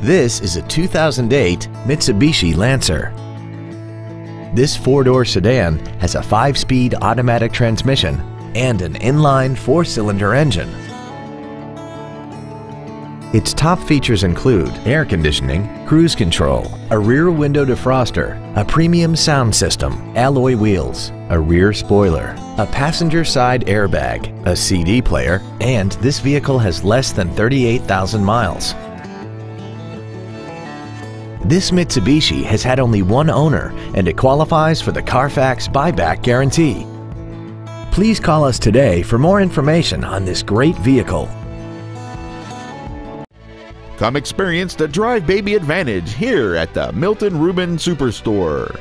This is a 2008 Mitsubishi Lancer. This four-door sedan has a five-speed automatic transmission and an inline four-cylinder engine. Its top features include air conditioning, cruise control, a rear window defroster, a premium sound system, alloy wheels, a rear spoiler, a passenger side airbag, a CD player, and this vehicle has less than 38,000 miles. This Mitsubishi has had only one owner and it qualifies for the Carfax buyback guarantee. Please call us today for more information on this great vehicle. Come experience the Drive Baby Advantage here at the Milton Ruben Superstore.